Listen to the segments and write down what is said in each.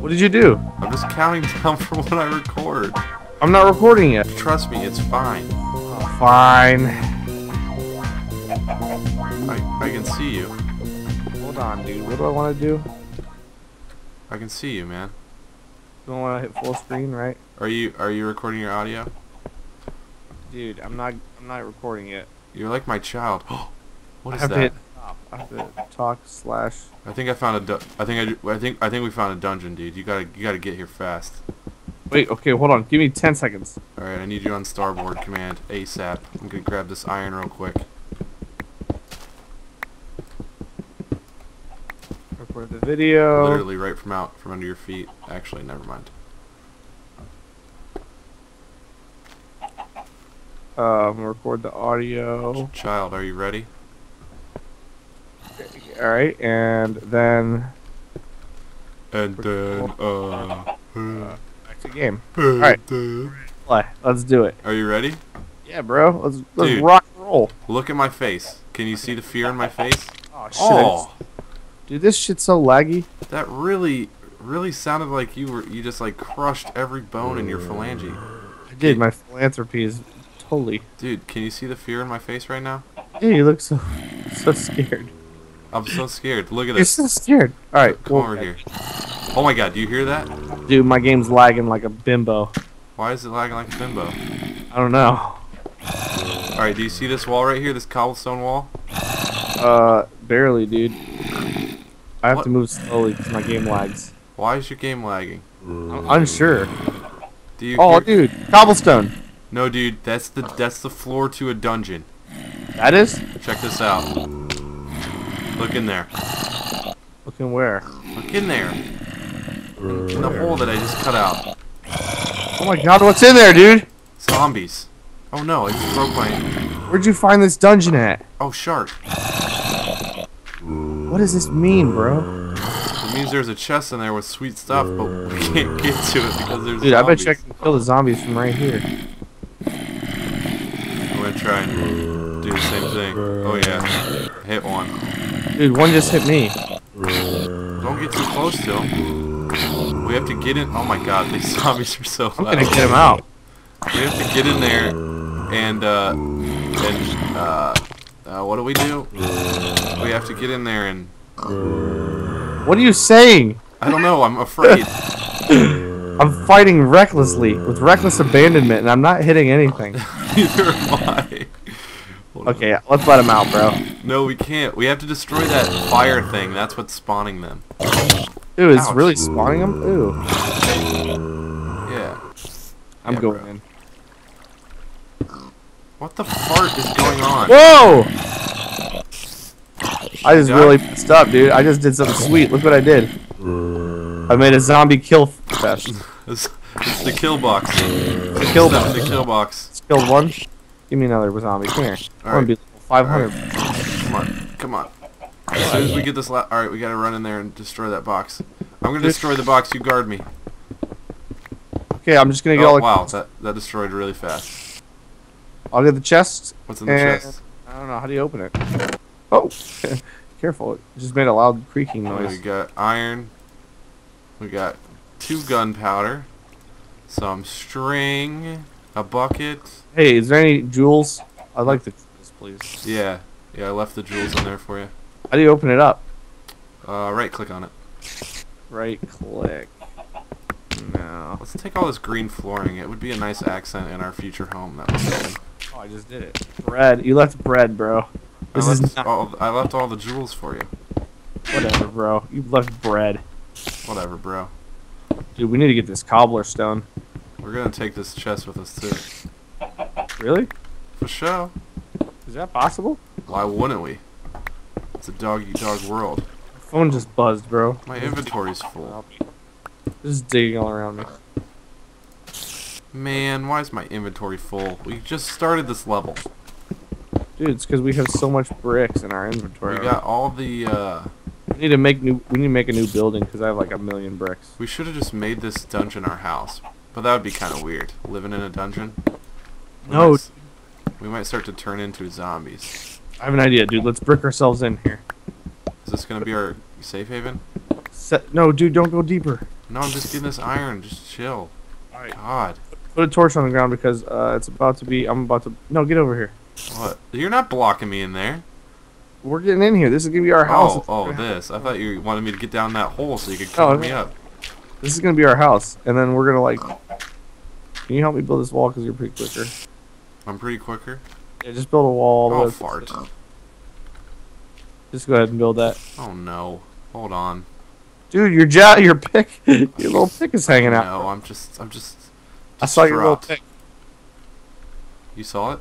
What did you do? I'm just counting down from when I record. I'm not recording yet. Trust me, it's fine. Fine. I, I can see you. Hold on, dude. What do I want to do? I can see you, man. Do I want to hit full screen, right? Are you are you recording your audio? Dude, I'm not. I'm not recording yet. You're like my child. what I have that? To hit stop. I have to talk slash. I think I found a. Du- I think I, I think I think we found a dungeon, dude. You gotta you gotta get here fast. Wait. Okay. Hold on. Give me ten seconds. All right, I need you on starboard command ASAP. I'm gonna grab this iron real quick. Record the video. Literally right from out from under your feet. Actually, never mind. Um, record the audio. Child, are you ready? All right, and then And then uh. back to game. Alright. Play. Let's do it. Are you ready? Yeah, bro. Let's let's Dude. rock and roll. Look at my face. Can you see the fear in my face? Oh shit. Oh, Dude, this shit's so laggy. that really, really sounded like you were you just like crushed every bone in your phalange. I did. My philanthropy is totally. Dude, can you see the fear in my face right now? Yeah, you look so so scared. I'm so scared. Look at You're this. so scared. All right, Come over here. Oh my god, do you hear that? Dude, my game's lagging like a bimbo. Why is it lagging like a bimbo? I don't know. Alright, do you see this wall right here? This cobblestone wall? Uh, barely, dude. I have What? to move slowly because my game lags. Why is your game lagging? I'm unsure. Do you Oh, hear- dude, cobblestone. No, dude, that's the that's the floor to a dungeon. That is Check this out. Look in there. looking where? Look in there. In the hole that I just cut out. Oh my god, what's in there, dude? Zombies. Oh no, I just broke my. Where'd you find this dungeon at? Oh, shark. What does this mean, bro? It means there's a chest in there with sweet stuff, but we can't get to it because there's Dude, I bet zombies. you I can kill the zombies from right here. I'm gonna try and do the same thing. Oh yeah, hit one. Dude, one just hit me. Don't get too close to him. We have to get in. Oh my god, these zombies are so I'm gonna get him out. We have to get in there and uh and uh, uh what do we do? We have to get in there and What are you saying? I don't know. I'm afraid. I'm fighting recklessly with reckless abandonment, and I'm not hitting anything. Neither am I. Hold on. Okay, let's let him out, bro. No, we can't. We have to destroy that fire thing. That's what's spawning them. Ooh, it's Ouch. really spawning them. Ooh, Yeah. I'm Yeah, going bro. in. What the fart is going on? Whoa! I just really messed up, dude. I just did something sweet. Look what I did. I made a zombie kill fest. It's, it's the kill box. The kill Step in box. the kill box. Killed one. Give me another zombie. Come here. Want to be level 500. Come on. Come on. As soon as we get this la- Alright, we gotta run in there and destroy that box. I'm gonna destroy the box. You guard me. Okay, I'm just gonna get oh, all Oh, the. wow. That, that destroyed really fast. I'll get the chest. What's in the chest? I don't know. How do you open it? Oh, careful! It just made a loud creaking noise. We got iron. We got two gunpowder. Some string. A bucket. Hey, is there any jewels? I'd like the jewels, please. Yeah. Yeah, I left the jewels in there for you. How do you open it up? Uh, right click on it. Right click. No. Let's take all this green flooring. It would be a nice accent in our future home. That was building. Oh, I just did it. Bread. You left bread, bro. This I is not. all, I left all the jewels for you. Whatever, bro. You left bread. Whatever, bro. Dude, we need to get this cobbler stone. We're gonna take this chest with us too. Really? For sure. Is that possible? Why wouldn't we? It's a dog eat dog world. My phone just buzzed, bro. My inventory's full. Just digging all around me. Man, why is my inventory full? We just started this level. Dude, it's because we have so much bricks in our inventory. We got all the, uh... We need to make new. We need to make a new building because I have like a million bricks. We should have just made this dungeon our house. But that would be kind of weird. Living in a dungeon. We No. might we might start to turn into zombies. I have an idea, dude. Let's brick ourselves in here. Is this gonna be our safe haven? Set. No, dude, don't go deeper. No, I'm just getting this iron. Just chill. Alright. God. Put a torch on the ground because uh, it's about to be. I'm about to. No, get over here. What? You're not blocking me in there. We're getting in here. This is gonna be our house. Oh, oh, this. I thought you wanted me to get down that hole so you could Oh, cover me up. This is gonna be our house, and then we're gonna like. Can you help me build this wall? Cause you're pretty quicker. I'm pretty quicker. Yeah, just build a wall. all Oh, fart. Just go ahead and build that. Oh no. Hold on. Dude, your ja your pick, your little pick is hanging out. No, I'm just, I'm just. I saw your little pick. You saw it?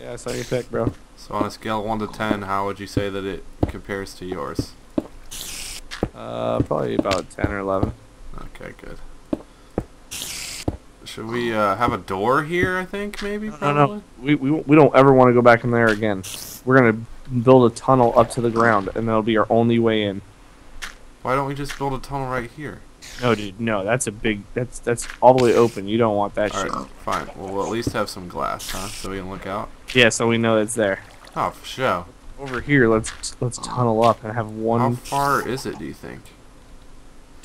Yeah, I saw your pick, bro. So on a scale of 1 to 10, how would you say that it compares to yours? Uh, probably about ten or eleven. Okay, good. Should we uh, have a door here, I think, maybe? No, no, probably? we we we don't ever want to go back in there again. We're gonna build a tunnel up to the ground, and that'll be our only way in. Why don't we just build a tunnel right here? No, dude, no, that's a big. That's that's all the way open. You don't want that shit. Alright, fine. Well, we'll at least have some glass, huh? So we can look out. Yeah, so we know it's there. Oh, for sure. Over here, let's let's tunnel up and have one. How far is it, do you think?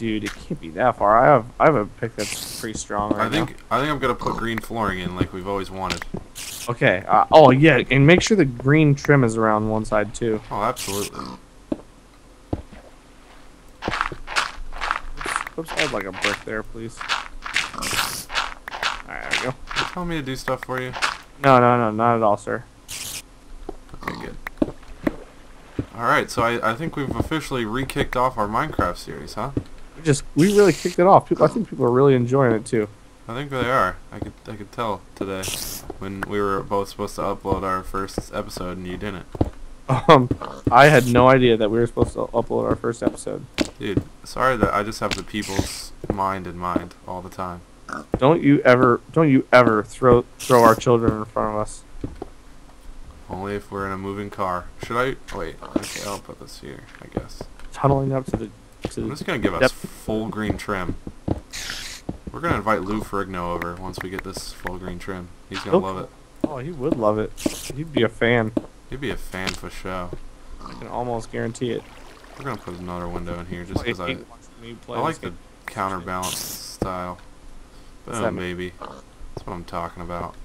Dude, it can't be that far. I have I have a pick that's pretty strong right I think I think I'm gonna put green flooring in like we've always wanted. Okay. Uh, oh yeah, and make sure the green trim is around one side too. Oh, absolutely. Oops, I'd like a brick there, please. Alright, there we go. You telling me to do stuff for you? No, no, no, not at all, sir. Okay, good. Alright, so I, I think we've officially re-kicked off our Minecraft series, huh? Just we really kicked it off. People, I think people are really enjoying it too. I think they are. I could I could tell today when we were both supposed to upload our first episode and you didn't. Um, I had no idea that we were supposed to upload our first episode. Dude, sorry that I just have the people's mind in mind all the time. Don't you ever, don't you ever throw throw our children in front of us. Only if we're in a moving car. Should I? Wait. Okay, I'll put this here. I guess. Tunneling up to the to I'm just gonna give us Yep. full green trim. We're gonna invite Lou Ferrigno over once we get this full green trim. He's gonna Okay. love it. Oh, he would love it. He'd be a fan. He'd be a fan for show. I can almost guarantee it. We're gonna put another window in here just because I, hate watching me play I like the counterbalance style. Boom, oh, baby. That's what I'm talking about.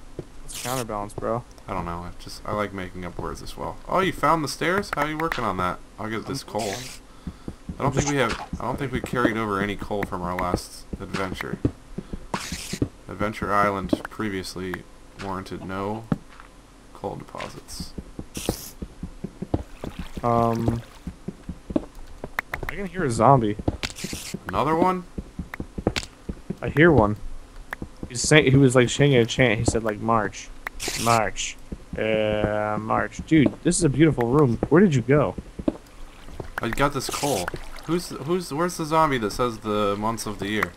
It's counterbalance, bro. I don't know. I just I like making up words as well. Oh, you found the stairs? How are you working on that? I'll get this coal. I don't think we have. I don't think we carried over any coal from our last adventure. Adventure Island previously warranted no coal deposits. Um, I can hear a zombie. Another one? I hear one. He's saying he was like singing a chant. He said like march, march, uh, march. Dude, this is a beautiful room. Where did you go? I got this coal. Who's who's where's the zombie that says the months of the year?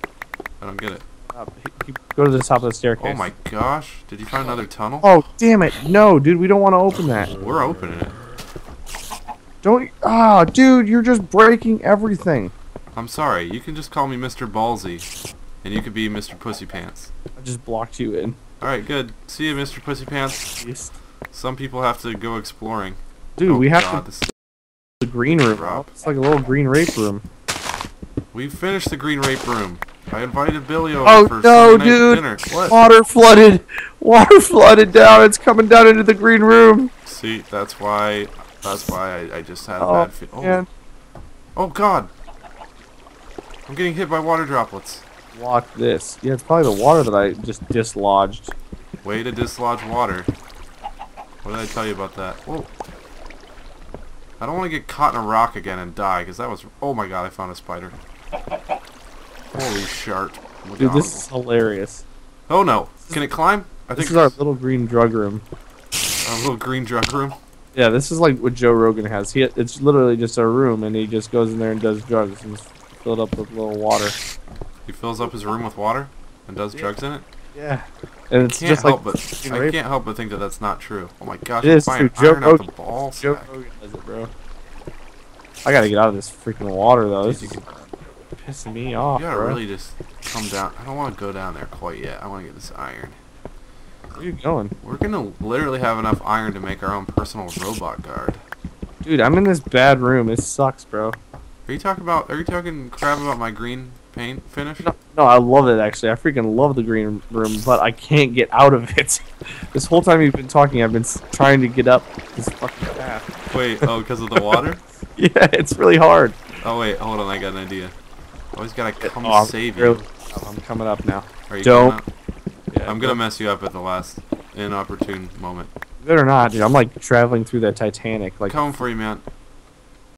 I don't get it. Up. He- he- Go to the top of the staircase. Oh my gosh! Did you find another tunnel? Oh damn it! No, dude, we don't want to open that. We're opening it. Don't. Ah, dude, you're just breaking everything. I'm sorry. You can just call me Mr. Ballsy, and you could be Mr. Pussy Pants. I just blocked you in. All right, good. See you, Mr. Pussy Pants. Some people have to go exploring. Dude, Oh, we have God, to green room. Drop. It's like a little green rape room. We finished the Green Rape Room. I invited Billy over Oh, for no, Sunday night dude. dinner. What? Water flooded. Water flooded down. It's coming down into the green room. See, that's why. That's why I, I just had a Oh, bad feel. Oh, man. oh God! I'm getting hit by water droplets. Watch this. Yeah, it's probably the water that I just dislodged. Way to dislodge water. What did I tell you about that? Whoa. I don't want to get caught in a rock again and die, because that was... Oh my god, I found a spider. Holy shart. Dude, this is hilarious. Oh no. Can it climb? I This think is our little green drug room. our little green drug room. Yeah, this is like what Joe Rogan has. He it's literally just a room, and he just goes in there and does drugs and it's filled up with a little water. He fills up his room with water and does drugs in it. Yeah, and it's just like but I can't help but think that that's not true. Oh my gosh, It I'm is true. Joe iron out the Rogan- ball Joe. Rogan does it, bro. I gotta get out of this freaking water though. This is pissing me off, You gotta bro. really just come down. I don't want to go down there quite yet. I want to get this iron. Where are you going, We're gonna literally have enough iron to make our own personal robot guard. dude? I'm in this bad room. It sucks, bro. Are you talking about? Are you talking crap about my green paint finish? No, no, I love it actually. I freaking love the green room, but I can't get out of it. this whole time you've been talking, I've been trying to get up this fucking path. Wait, oh, because of the water? Yeah, it's really hard. Oh wait, hold on, I got an idea. Always gotta oh, come Oh, I'm save you. Oh, I'm coming up now. Are you Don't. Yeah, I'm gonna mess you up at the last inopportune moment. Or not, dude, I'm like traveling through that Titanic. Like, Coming for you, man.